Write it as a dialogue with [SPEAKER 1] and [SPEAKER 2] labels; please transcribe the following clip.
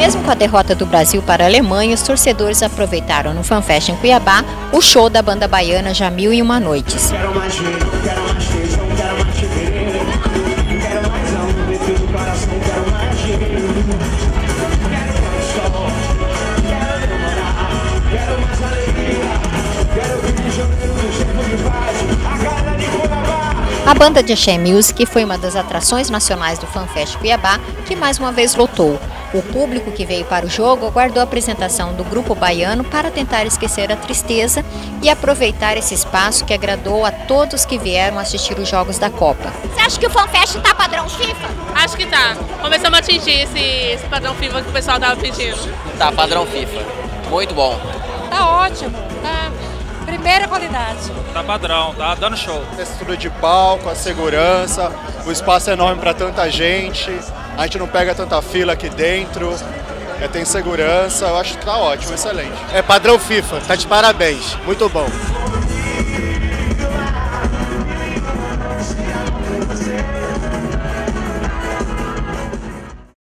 [SPEAKER 1] Com a derrota do Brasil para a Alemanha, os torcedores aproveitaram no FanFest em Cuiabá o show da banda baiana Jamil e Uma Noites. A banda de Axé Music foi uma das atrações nacionais do FanFest Cuiabá, que mais uma vez lotou. O público que veio para o jogo aguardou a apresentação do grupo baiano para tentar esquecer a tristeza e aproveitar esse espaço que agradou a todos que vieram assistir os jogos da Copa.
[SPEAKER 2] Você acha que o FanFest está padrão FIFA?
[SPEAKER 3] Acho que tá. Começamos a atingir esse, esse padrão FIFA que o pessoal estava pedindo.
[SPEAKER 4] Tá, padrão FIFA. Muito bom.
[SPEAKER 5] Tá ótimo. Tá primeira qualidade.
[SPEAKER 6] Tá padrão, tá dando show.
[SPEAKER 7] A estrutura de palco, a segurança, o espaço é enorme para tanta gente, a gente não pega tanta fila aqui dentro, é, tem segurança, eu acho que tá ótimo, excelente.
[SPEAKER 8] É padrão FIFA, tá de parabéns, muito bom.